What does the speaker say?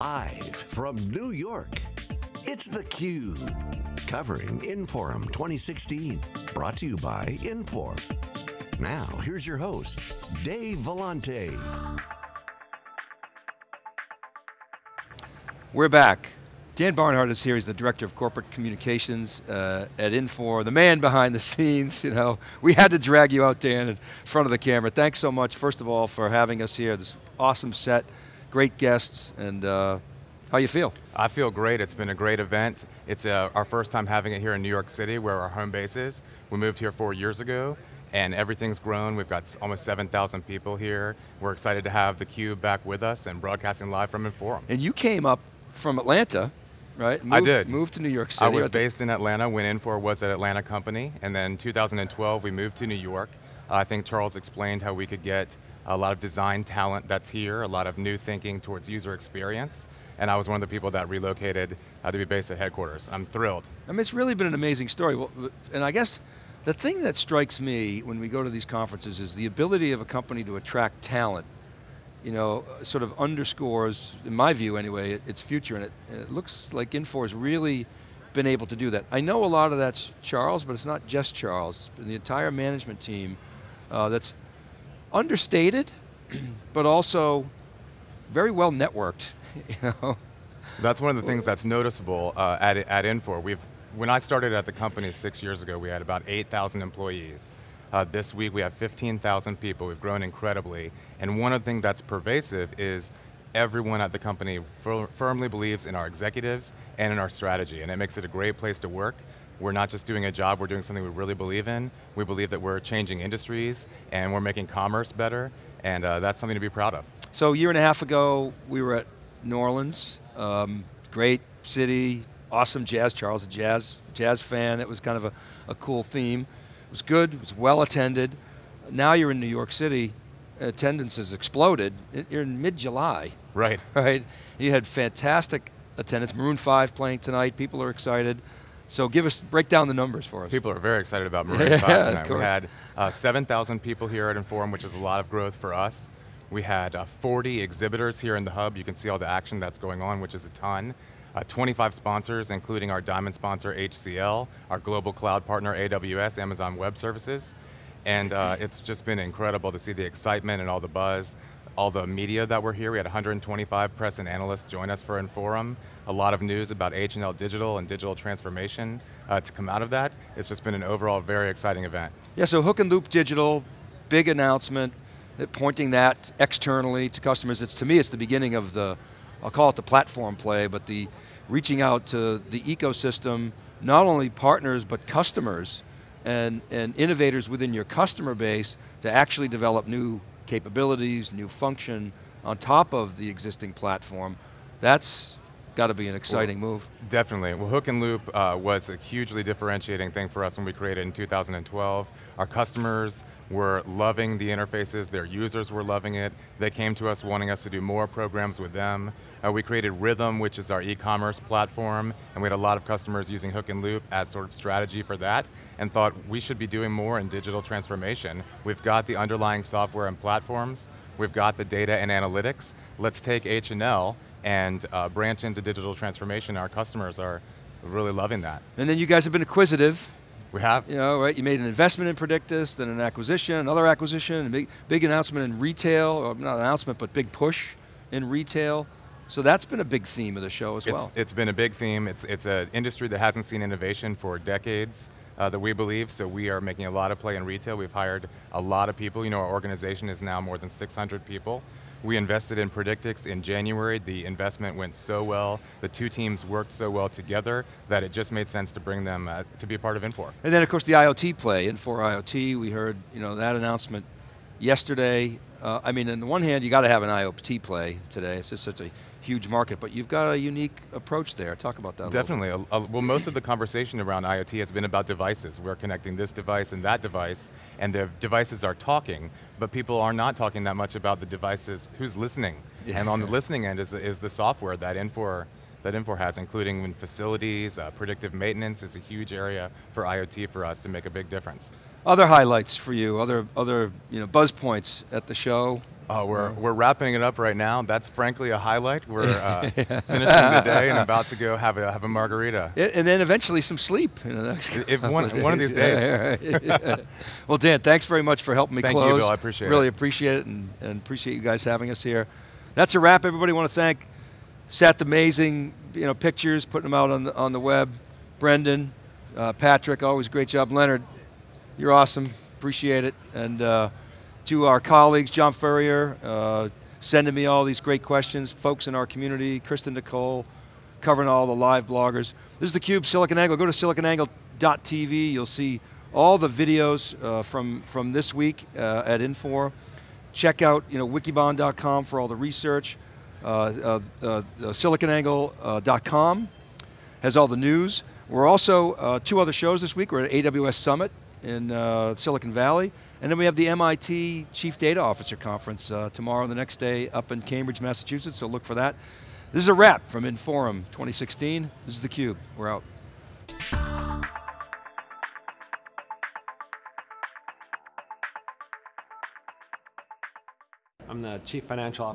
Live from New York, it's theCUBE. Covering Inforum 2016. Brought to you by Infor. Now, here's your host, Dave Vellante. We're back. Dan Barnhardt is here, he's the Director of Corporate Communications uh, at Infor, the man behind the scenes, you know. We had to drag you out, Dan, in front of the camera. Thanks so much, first of all, for having us here, this awesome set great guests, and uh, how you feel? I feel great. It's been a great event. It's uh, our first time having it here in New York City, where our home base is. We moved here four years ago, and everything's grown. We've got almost 7,000 people here. We're excited to have theCUBE back with us and broadcasting live from Inforum. And you came up from Atlanta, right? Moved, I did. Moved to New York City. I was based in Atlanta went Infor was at Atlanta company, and then 2012 we moved to New York. I think Charles explained how we could get a lot of design talent that's here, a lot of new thinking towards user experience, and I was one of the people that relocated uh, to be based at headquarters. I'm thrilled. I mean, it's really been an amazing story, well, and I guess the thing that strikes me when we go to these conferences is the ability of a company to attract talent you know, sort of underscores, in my view anyway, its future, and it, and it looks like Infor really been able to do that. I know a lot of that's Charles, but it's not just Charles. The entire management team uh, that's understated, but also very well networked. You know? That's one of the things that's noticeable uh, at, at Infor. We've, when I started at the company six years ago, we had about 8,000 employees. Uh, this week we have 15,000 people, we've grown incredibly. And one of the things that's pervasive is everyone at the company fir firmly believes in our executives and in our strategy, and it makes it a great place to work. We're not just doing a job, we're doing something we really believe in. We believe that we're changing industries and we're making commerce better, and uh, that's something to be proud of. So a year and a half ago, we were at New Orleans, um, great city, awesome jazz, Charles, a jazz, jazz fan, it was kind of a, a cool theme. It was good, it was well attended. Now you're in New York City, attendance has exploded. You're in mid-July. Right. Right, you had fantastic attendance, Maroon 5 playing tonight, people are excited. So give us, break down the numbers for us. People are very excited about Maroon 5 tonight. We had uh, 7,000 people here at Inforum, which is a lot of growth for us. We had uh, 40 exhibitors here in the hub. You can see all the action that's going on, which is a ton. Uh, 25 sponsors, including our diamond sponsor HCL, our global cloud partner AWS, Amazon Web Services. And uh, it's just been incredible to see the excitement and all the buzz all the media that were here. We had 125 press and analysts join us for Inforum. A lot of news about H&L Digital and digital transformation uh, to come out of that. It's just been an overall very exciting event. Yeah, so Hook and Loop Digital, big announcement, pointing that externally to customers. It's To me, it's the beginning of the, I'll call it the platform play, but the reaching out to the ecosystem, not only partners, but customers, and, and innovators within your customer base to actually develop new capabilities, new function on top of the existing platform, that's got to be an exciting well, move. Definitely. Well, Hook and Loop uh, was a hugely differentiating thing for us when we created in 2012. Our customers were loving the interfaces, their users were loving it. They came to us wanting us to do more programs with them. Uh, we created Rhythm, which is our e-commerce platform, and we had a lot of customers using Hook and Loop as sort of strategy for that, and thought we should be doing more in digital transformation. We've got the underlying software and platforms, we've got the data and analytics, let's take H&L and uh, branch into digital transformation. Our customers are really loving that. And then you guys have been acquisitive. We have. You know, right, you made an investment in Predictix, then an acquisition, another acquisition, a big, big announcement in retail, or not an announcement, but big push in retail. So that's been a big theme of the show as it's, well. It's been a big theme. It's, it's an industry that hasn't seen innovation for decades uh, that we believe, so we are making a lot of play in retail. We've hired a lot of people. You know, our organization is now more than 600 people. We invested in Predictix in January. The investment went so well. The two teams worked so well together that it just made sense to bring them uh, to be a part of Infor. And then of course the IoT play, Infor IoT, we heard you know, that announcement yesterday. Uh, I mean, on the one hand, you got to have an IoT play today. It's just such a huge market, but you've got a unique approach there. Talk about that Definitely. A a, well, most of the conversation around IoT has been about devices. We're connecting this device and that device, and the devices are talking, but people are not talking that much about the devices, who's listening. Yeah. And on the listening end is, is the software that Infor that Infor has, including in facilities, uh, predictive maintenance is a huge area for IoT for us to make a big difference. Other highlights for you, other, other you know, buzz points at the show? Oh, we're, we're wrapping it up right now. That's frankly a highlight. We're uh, finishing the day and about to go have a, have a margarita. And then eventually some sleep in the next if one, of one of these days. well, Dan, thanks very much for helping me Thank close. Thank you, Bill. I appreciate really it. Really appreciate it and, and appreciate you guys having us here. That's a wrap, everybody. I want to thank Seth Amazing, you know, pictures, putting them out on the, on the web. Brendan, uh, Patrick, always great job. Leonard, you're awesome. Appreciate it. And uh, to our colleagues, John Furrier, uh, sending me all these great questions, folks in our community, Kristen Nicole, covering all the live bloggers. This is theCUBE, SiliconANGLE. Go to siliconangle.tv. You'll see all the videos uh, from, from this week uh, at Infor. Check out you know, wikibon.com for all the research. Uh, uh, uh, siliconangle.com has all the news. We're also, uh, two other shows this week. We're at AWS Summit in uh, Silicon Valley. And then we have the MIT Chief Data Officer Conference uh, tomorrow and the next day up in Cambridge, Massachusetts, so look for that. This is a wrap from Inforum 2016. This is theCUBE, we're out. I'm the Chief Financial Officer